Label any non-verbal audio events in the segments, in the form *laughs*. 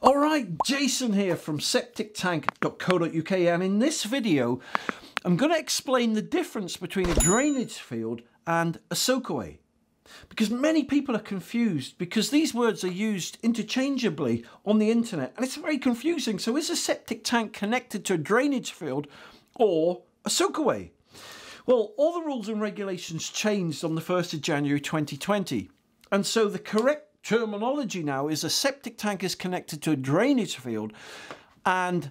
All right, Jason here from septictank.co.uk and in this video I'm going to explain the difference between a drainage field and a soakaway. Because many people are confused because these words are used interchangeably on the internet and it's very confusing. So is a septic tank connected to a drainage field or a soakaway? Well, all the rules and regulations changed on the 1st of January 2020 and so the correct terminology now is a septic tank is connected to a drainage field and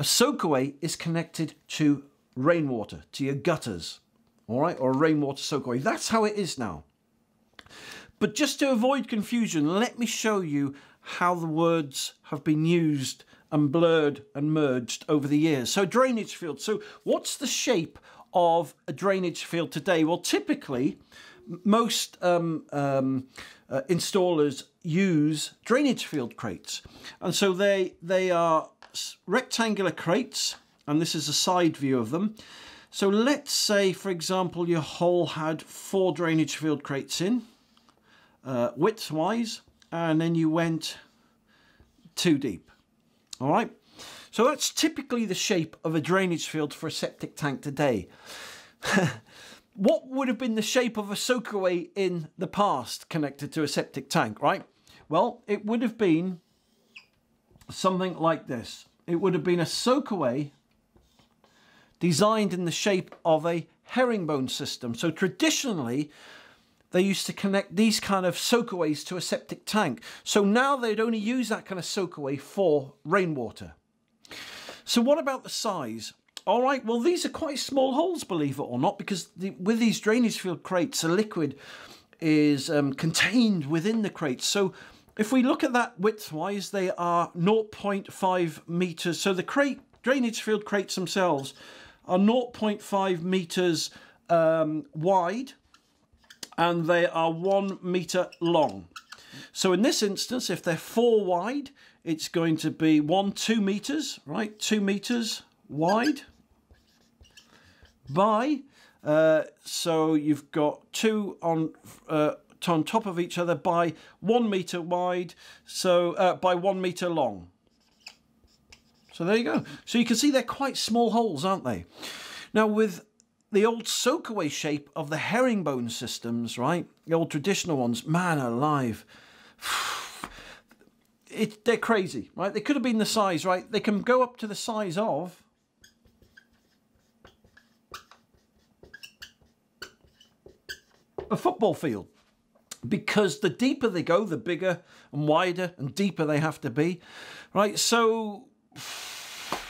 a soakaway is connected to rainwater, to your gutters, all right, or a rainwater soakaway. That's how it is now. But just to avoid confusion, let me show you how the words have been used and blurred and merged over the years. So drainage field. So what's the shape of a drainage field today? Well, typically most um, um, uh, installers use drainage field crates. And so they, they are rectangular crates, and this is a side view of them. So let's say, for example, your hole had four drainage field crates in, uh, width-wise, and then you went too deep. All right? So that's typically the shape of a drainage field for a septic tank today. *laughs* what would have been the shape of a soakaway in the past connected to a septic tank, right? Well, it would have been something like this. It would have been a soakaway designed in the shape of a herringbone system. So traditionally, they used to connect these kind of soakaways to a septic tank. So now they'd only use that kind of soakaway for rainwater. So what about the size? All right, well, these are quite small holes, believe it or not, because the, with these drainage field crates, the liquid is um, contained within the crates. So if we look at that width-wise, they are 0.5 meters. So the crate drainage field crates themselves are 0.5 meters um, wide and they are one meter long. So in this instance, if they're four wide, it's going to be one, two meters, right? Two meters wide by. Uh, so you've got two on uh, on top of each other by one meter wide, so uh, by one meter long. So there you go. So you can see they're quite small holes, aren't they? Now with the old soakaway shape of the herringbone systems, right? The old traditional ones, man alive. *sighs* It, they're crazy, right? They could have been the size, right? They can go up to the size of a football field because the deeper they go, the bigger and wider and deeper they have to be, right? So,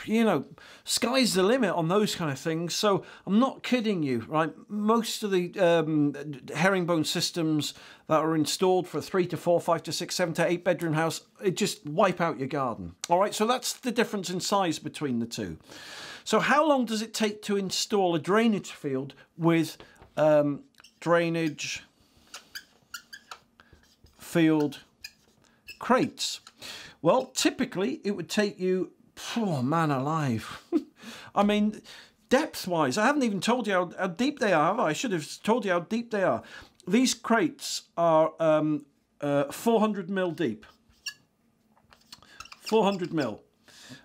you know, sky's the limit on those kind of things. So I'm not kidding you, right? Most of the um, herringbone systems that are installed for three to four, five to six, seven to eight bedroom house, it just wipe out your garden. All right, so that's the difference in size between the two. So how long does it take to install a drainage field with um, drainage field crates? Well, typically it would take you, poor man alive. *laughs* I mean, depth-wise, I haven't even told you how, how, deep they are, I? Should have told you how deep they are. These crates are um, uh, 400 mil deep. 400 mil.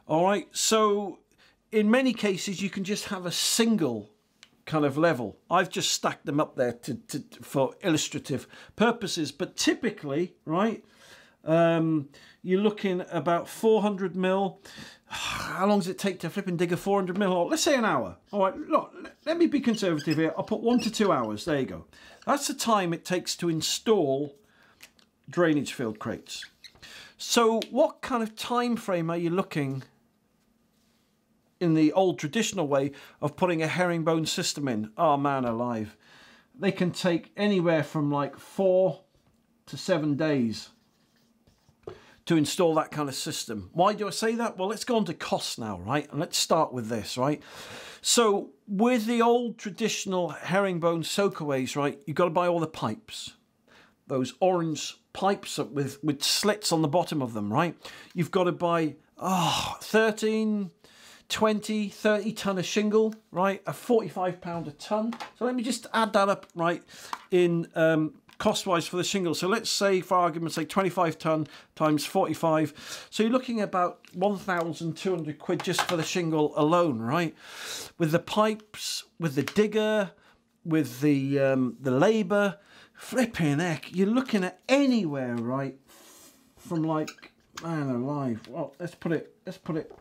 All right, so in many cases you can just have a single kind of level. I've just stacked them up there to, to for illustrative purposes, but typically, right, um, you're looking about 400 mil. *sighs* How long does it take to flip and dig a 400 mil hole? Let's say an hour. All right, look, let me be conservative here. I'll put one to two hours. There you go. That's the time it takes to install drainage field crates. So what kind of time frame are you looking in the old traditional way of putting a herringbone system in. Oh man alive. They can take anywhere from like four to seven days to install that kind of system. Why do I say that? Well, let's go on to costs now, right? And let's start with this, right? So with the old traditional herringbone soakaways, right, you've got to buy all the pipes. Those orange pipes with, with slits on the bottom of them, right? You've got to buy, oh, 13, 20, 30 ton of shingle, right? A 45 pound a ton. So let me just add that up, right, in um, cost-wise for the shingle. So let's say, for argument's sake, 25 tonne times 45. So you're looking about 1,200 quid just for the shingle alone, right? With the pipes, with the digger, with the um, the labour, flipping heck, you're looking at anywhere, right? From like, man alive. Well, let's put it, let's put it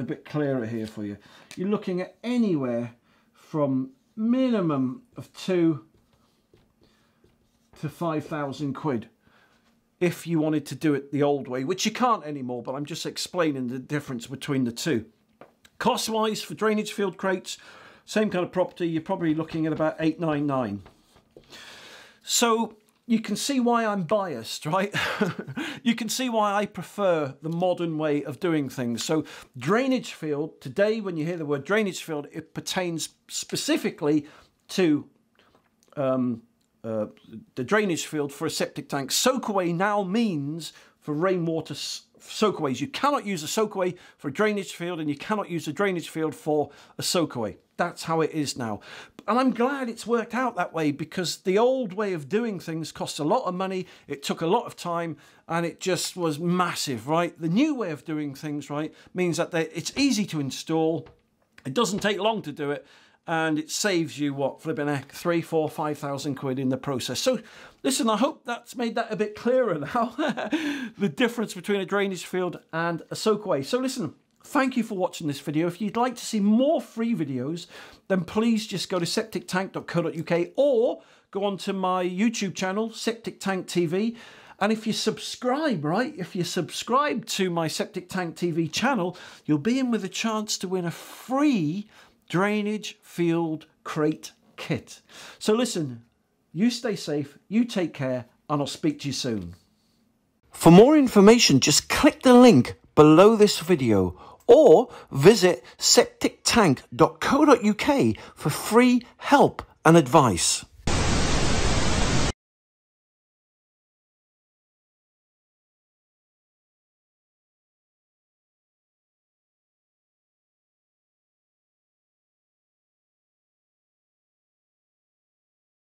a bit clearer here for you. You're looking at anywhere from minimum of two to 5,000 quid if you wanted to do it the old way, which you can't anymore, but I'm just explaining the difference between the two. Cost-wise, for drainage field crates, same kind of property, you're probably looking at about 899. So you can see why I'm biased, right? *laughs* you can see why I prefer the modern way of doing things. So drainage field, today when you hear the word drainage field, it pertains specifically to um, uh, the drainage field for a septic tank. Soakaway now means for rainwater soakaways. You cannot use a soakaway for a drainage field and you cannot use a drainage field for a soakaway. That's how it is now. And I'm glad it's worked out that way because the old way of doing things cost a lot of money, it took a lot of time, and it just was massive, right? The new way of doing things, right, means that it's easy to install, it doesn't take long to do it, and it saves you what flipping heck three four five thousand quid in the process so listen i hope that's made that a bit clearer *laughs* now the difference between a drainage field and a soakaway so listen Thank you for watching this video. If you'd like to see more free videos, then please just go to septictank.co.uk or go onto my YouTube channel, Septic Tank TV. And if you subscribe, right, if you subscribe to my Septic Tank TV channel, you'll be in with a chance to win a free drainage field crate kit. So listen, you stay safe, you take care, and I'll speak to you soon. For more information, just click the link below this video or visit septictank.co.uk for free help and advice.